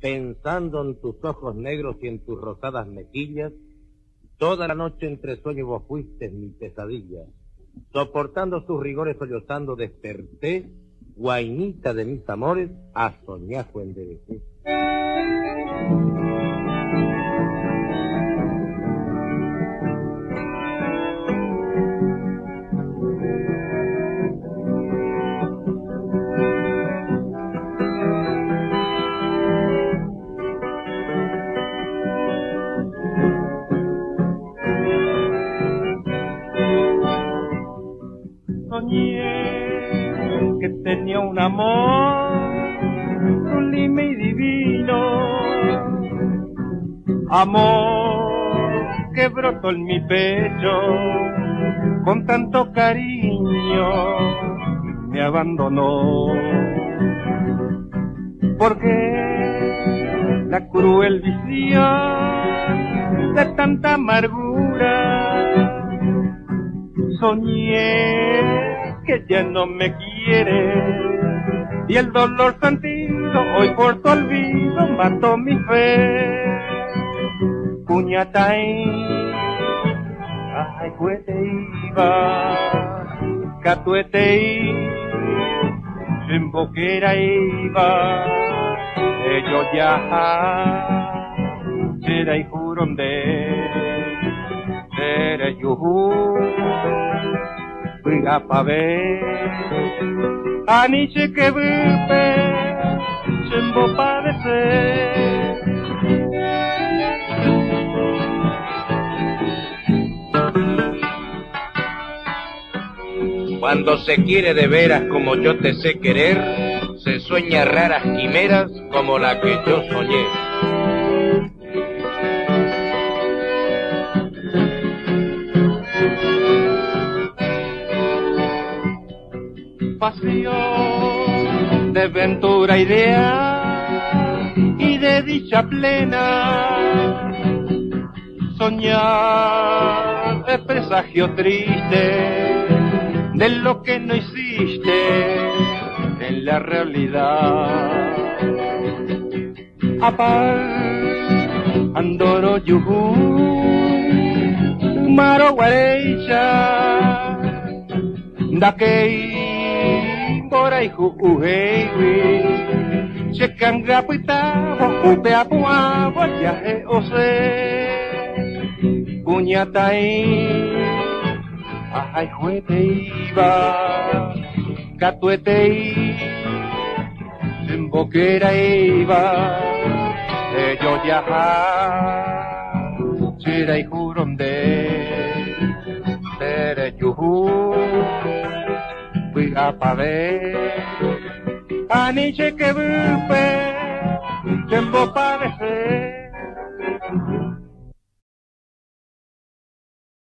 pensando en tus ojos negros y en tus rosadas mejillas, toda la noche entre sueños vos fuiste mi pesadilla. Soportando sus rigores sollozando desperté, guainita de mis amores, a soñajo enderecé. Soñé que tenía un amor sublime y divino, amor que brotó en mi pecho con tanto cariño, me abandonó. Porque la cruel visión de tanta amargura soñé que ya no me quiere. Y el dolor sentido hoy por tu olvido mató mi fe. Puñatay, ay iba, catuete boquera iba, ellos ya, será y juronde, será yuhu fui pa ver Aniche que vive Chembo Cuando se quiere de veras como yo te sé querer, se sueña raras quimeras como la que yo soñé. Pasión de ventura idea y de dicha plena. Soñar de presagio triste de lo que no hiciste en la realidad. Apar, andoro yuhu, maro guarecha, da que boray hu uhewi chekanga puita upe apua ya e ose puñatai ay juete iba. Catuete semboquera iba. Yo ya chira y juronde tere pa ver. Aniche que bupe, tiempo padecer.